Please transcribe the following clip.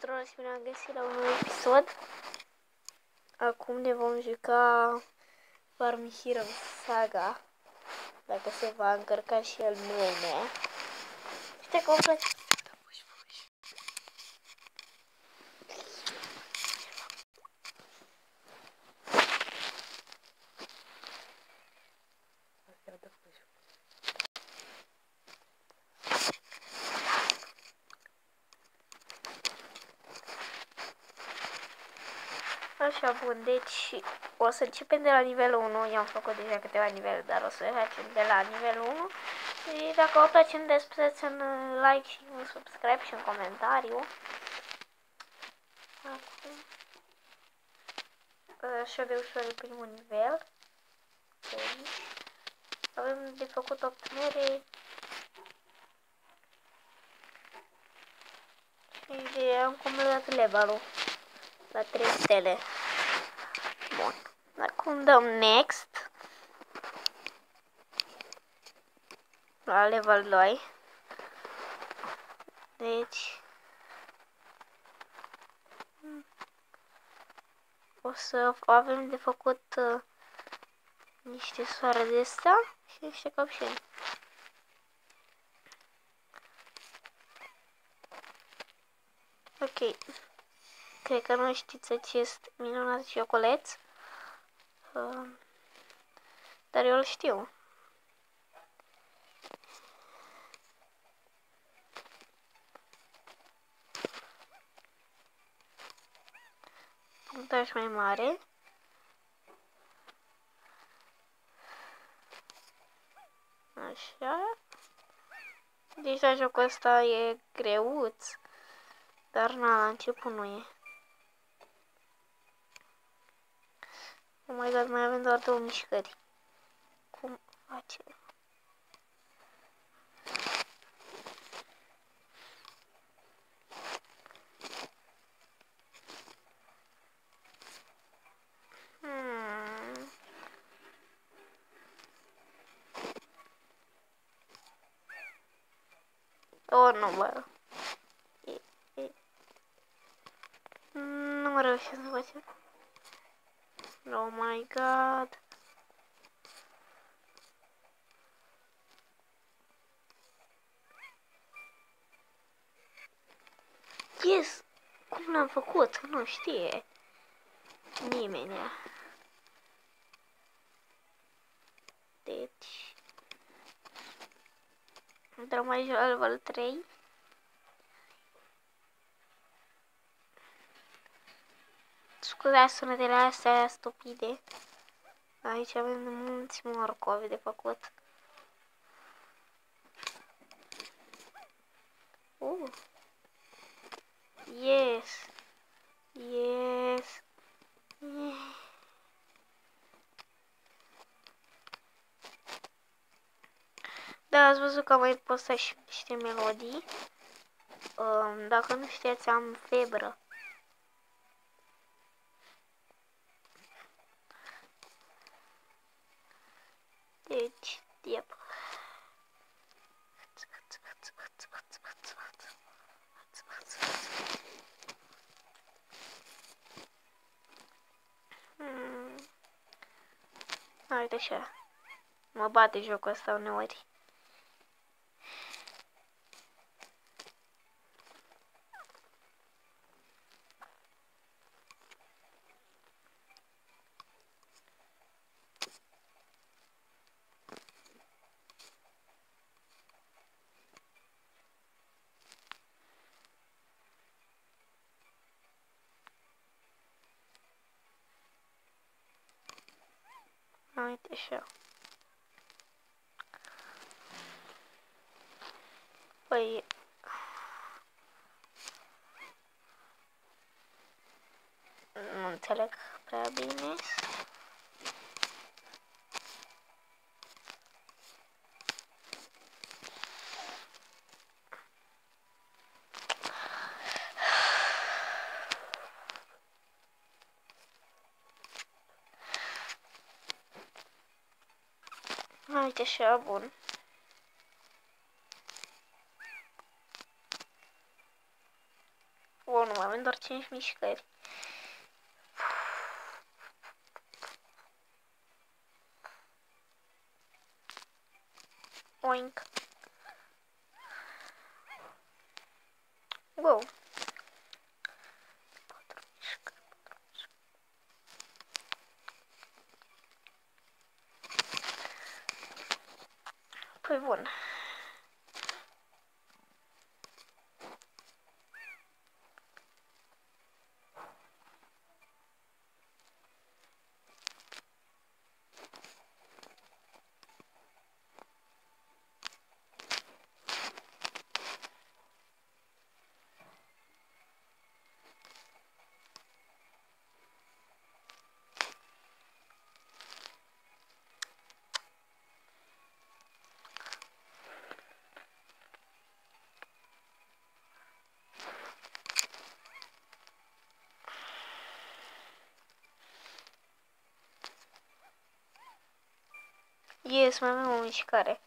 tuturor și bine am găsit la un nou episod. Acum ne vom juca Farm Hero Saga. Dacă se va încărca și el mâine. Știi că îmi place. Așa, bun, deci o să începem de la nivelul 1, i-am făcut deja câteva nivele, dar o să facem de la nivelul 1 și dacă vă place, nu despuseți un like și un subscribe și un comentariu. Acum, așa de ușor e primul nivel. Aici. Avem de făcut 8 mere. Și am completat level-ul la 3 stele. Bun. Acum dăm next. La level 2. Deci o să avem de făcut uh, niște soare de astea și niște căpșuni. Ok. Cred că nu știți acest minunat ciocoleț. Uh, dar eu îl știu. Punctaj mai mare. Așa. Deja jocul ăsta e greuț. Dar na, la început nu e. Oh my god, mai avem doar două mișcări. Cum facem? Hmm. Oh, nu, bă. Nu mă reușesc să facem. Oh my god. Yes! Cum l-am făcut? Nu știe nimeni. Deci... Intrăm aici la level 3. Scuzați sunetele astea stupide. Aici avem mulți morcovi de făcut. Uh. Yes. Yes. Yeah. Da, ați văzut că am mai postat și niște melodii. Um, dacă nu știați, am febră. Deci, yep. Hmm. Uite așa. Mă bate jocul ăsta uneori. Uite așa. Păi... Nu înțeleg prea bine. Uite așa, bun. Bun, mai avem doar 5 mișcări. Oink. Wow. Păi bun. Yes, mai avem o mișcare.